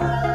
Bye.